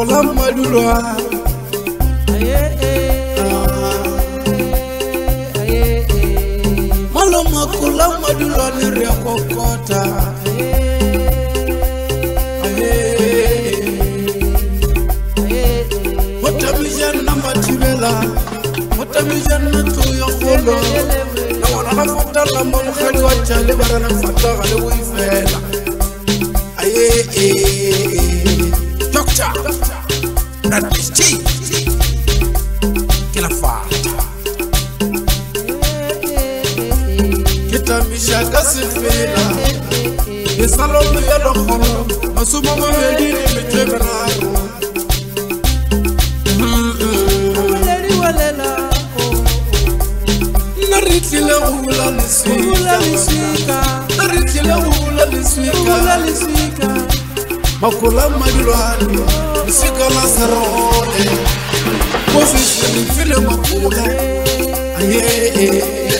kolam madura malama kolam madura ni riako kota motamijan na matibela motamijan na tuyo na wana na fatala shaka sefela ke sa ya lekgolo masomo mabedi le metso e meraro nna re tlile go bula leswika nna re tlile go bula leswika makola la serole mo sešweneng fele makola ayee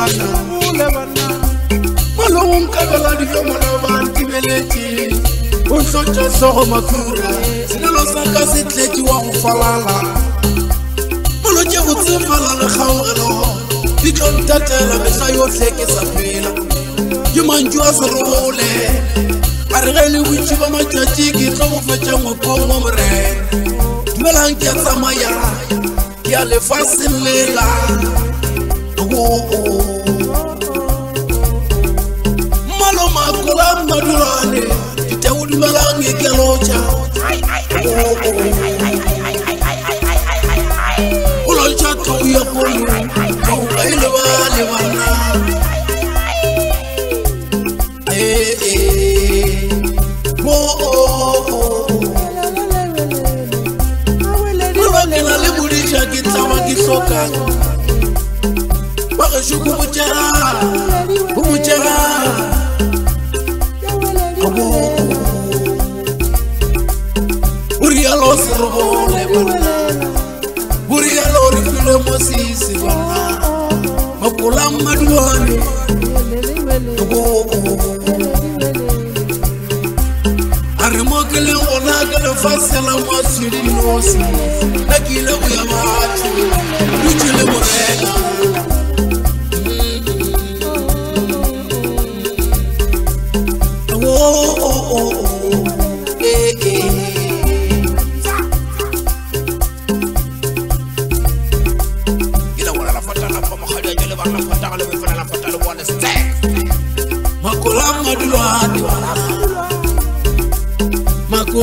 kalana mule bana malum kabala unso chaso makura sinalo saka sitleti wa ufalala molo je utsefala le khawelo di kontatela mesa yohle ke sapela ke mantju a serole a re ge le boitši malo makula madulane tewulibalange keloca ulonca kauyakolu kaukailebalewana Soca. ṣubú mu jẹ́ bú mu jẹ́ ọwọ́ orí ẹ lọ sọ̀rọ̀ bọ́ lẹ́wọ̀n orí ẹ lọ rí fúnlẹ̀ mọ́ sí ìsìnkú ọkùnrin amadu ọ̀nì ọwọ́ arimokele wọnà gẹlẹ fasẹlẹ wọn siri n'osi lẹkìlẹ wíyàwó àti lùjìlẹ wọlé náà. ma xale jël war na ko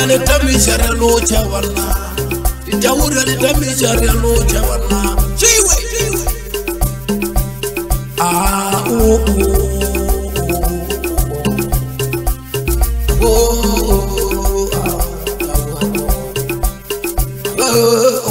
jawurgal tammi saralo chawarna jawurgal tammi saralo chawarna chiwe ah oh oh oh oh oh